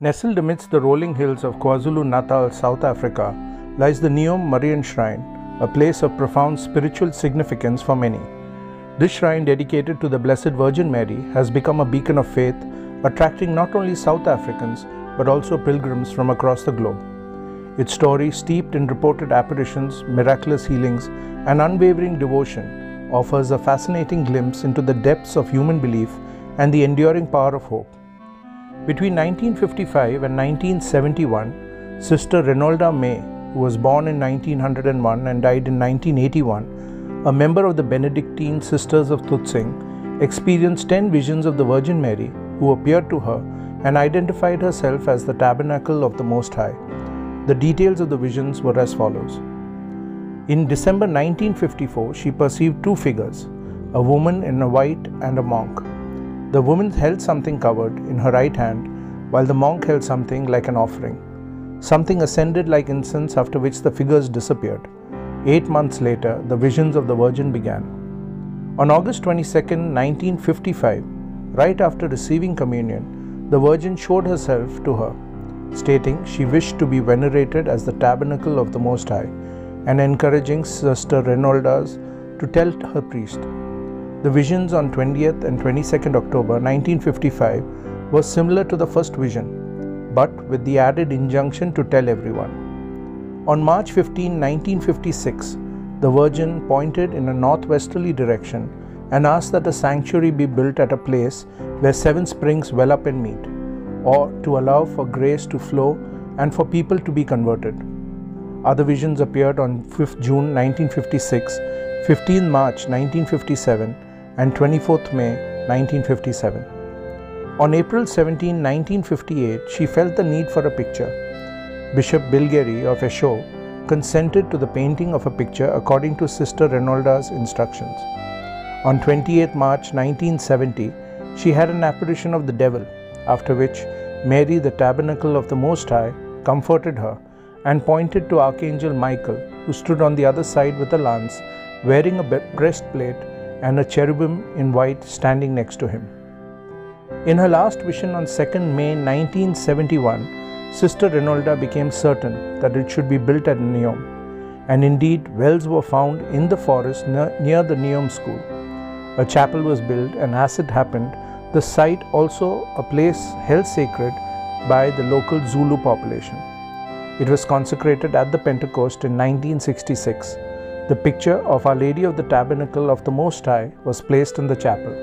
Nestled amidst the rolling hills of KwaZulu Natal, South Africa, lies the Ngome Marian Shrine, a place of profound spiritual significance for many. This shrine, dedicated to the Blessed Virgin Mary, has become a beacon of faith, attracting not only South Africans but also pilgrims from across the globe. Its story, steeped in reported apparitions, miraculous healings, and unwavering devotion, offers a fascinating glimpse into the depths of human belief and the enduring power of hope. Between 1955 and 1971, Sister Renolda May, who was born in 1901 and died in 1981, a member of the Benedictine Sisters of Tutzing, experienced 10 visions of the Virgin Mary, who appeared to her and identified herself as the tabernacle of the Most High. The details of the visions were as follows. In December 1954, she perceived two figures a woman in a white and a monk. The woman held something covered in her right hand, while the monk held something like an offering. Something ascended like incense, after which the figures disappeared. Eight months later, the visions of the Virgin began. On August 22, 1955, right after receiving communion, the Virgin showed herself to her, stating she wished to be venerated as the tabernacle of the Most High and encouraging Sister Renoldas to tell her priest. The visions on 20th and 22nd October 1955 were similar to the first vision, but with the added injunction to tell everyone. On March 15, 1956, the Virgin pointed in a northwesterly direction and asked that a sanctuary be built at a place where seven springs well up and meet, or to allow for grace to flow and for people to be converted. Other visions appeared on 5th June 1956, 15 March 1957, and 24th May 1957. On April 17, 1958, she felt the need for a picture. Bishop Bilgeri of Eshowe consented to the painting of a picture according to Sister Renolda's instructions. On 28 March 1970, she had an apparition of the devil, after which Mary, the tabernacle of the Most High, comforted her and pointed to Archangel Michael, who stood on the other side with a lance, wearing a breastplate and a cherubim in white standing next to him. In her last vision on 2nd May 1971, Sister Renolda became certain that it should be built at Ngome, and indeed wells were found in the forest near the Ngome school. A chapel was built, and as it happened, the site also a place held sacred by the local Zulu population. It was consecrated at the Pentecost in 1966 the picture of Our Lady of the Tabernacle of the Most High was placed in the chapel.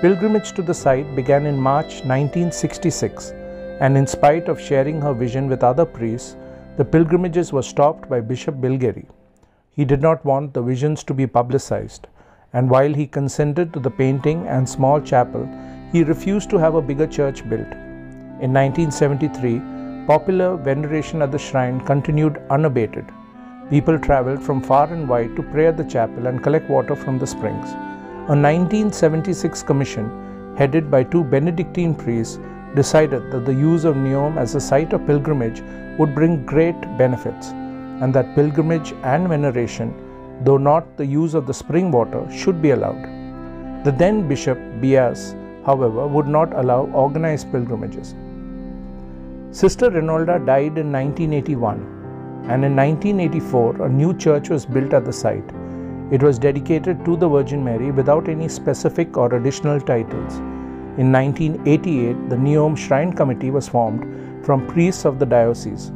Pilgrimage to the site began in March 1966, and in spite of sharing her vision with other priests, the pilgrimages were stopped by Bishop Bilgeri. He did not want the visions to be publicized, and while he consented to the painting and small chapel, he refused to have a bigger church built. In 1973, popular veneration at the shrine continued unabated. People traveled from far and wide to pray at the chapel and collect water from the springs. A 1976 commission, headed by two Benedictine priests, decided that the use of Ngome as a site of pilgrimage would bring great benefits, and that pilgrimage and veneration, though not the use of the spring water, should be allowed. The then Bishop Biyase, however, would not allow organized pilgrimages. Sister Renolda died in 1981 and in 1984 a new church was built at the site. It was dedicated to the Virgin Mary without any specific or additional titles. In 1988, the Ngome Shrine Committee was formed from priests of the diocese.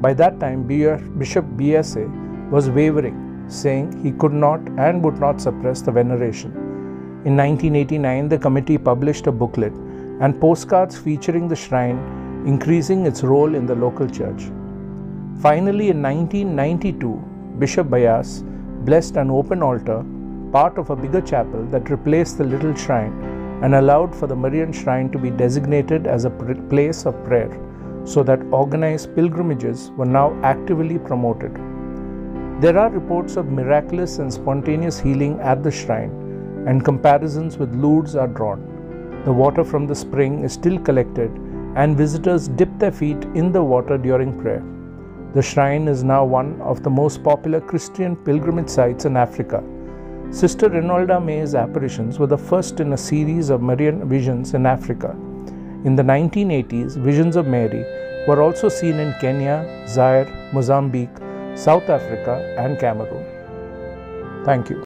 By that time, Bishop Biyase was wavering, saying he could not and would not suppress the veneration. In 1989, the committee published a booklet and postcards featuring the shrine, increasing its role in the local church. Finally, in 1992, Bishop Biyase blessed an open altar, part of a bigger chapel that replaced the little shrine and allowed for the Marian shrine to be designated as a place of prayer so that organized pilgrimages were now actively promoted. There are reports of miraculous and spontaneous healing at the shrine, and comparisons with Lourdes are drawn. The water from the spring is still collected, and visitors dip their feet in the water during prayer. The shrine is now one of the most popular Christian pilgrimage sites in Africa. Sister Renolda May's apparitions were the first in a series of Marian visions in Africa. In the 1980s, visions of Mary were also seen in Kenya, Zaire, Mozambique, South Africa, and Cameroon. Thank you.